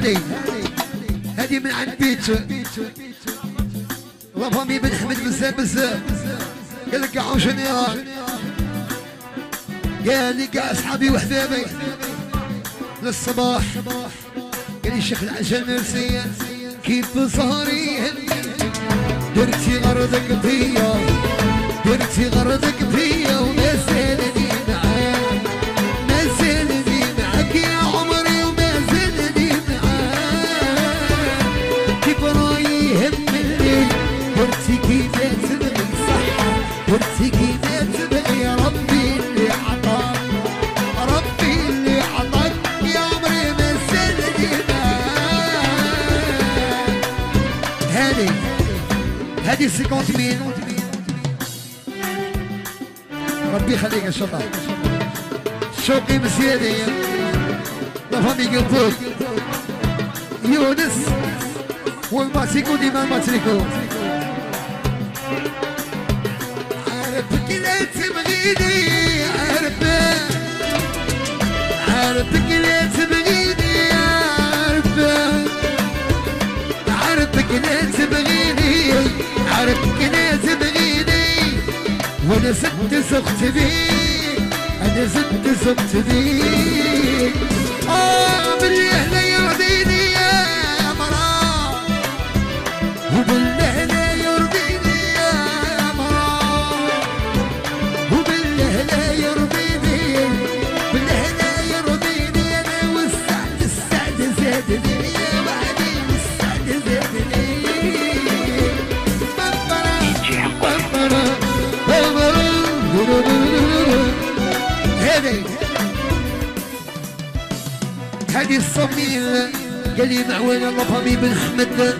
هذه هذه من عند بيتو الله فامي بن حمد بزاف بزاف قال لك عاوش نيران قال لي كاع اصحابي وحبابي للصباح. قال لي الشيخ العجل ميرسي كيف صهري درتي غرضك فيا. كيف تبغي ربي اللي عطاك. ربي اللي عطاك يا عمري ما هذه هذه 50 ميل ربي يخليك ان شاء شوقي مسيادي لا فامي قلبوك يونس. والماتيكو ديما الماتيكو وأنا زدت زغت بيك أنا زدت زغت بيك آه بالله لا هذه. هذه الصميم قال لي معوان فامي بن حمد.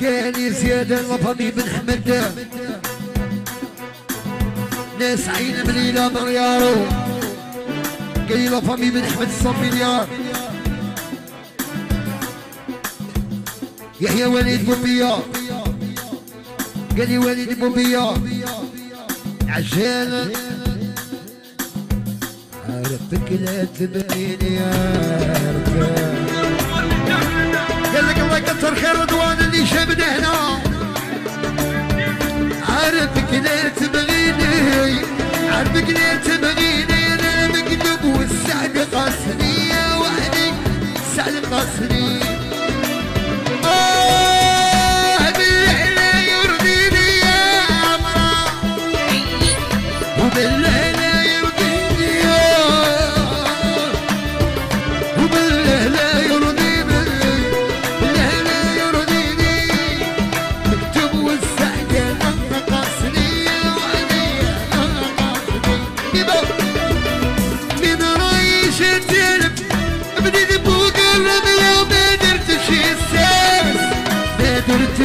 قال لي الله فامي بن حمد. ناس عين بليلة مريارو. قال لي فامي بن حمد صم مليار يحيى وليد بوبيا. قال لي وليد بوبيا. عجال. عرفتك لا تبغيني يا رجال. قال لك الله يكثر خير رضوان اللي شابنا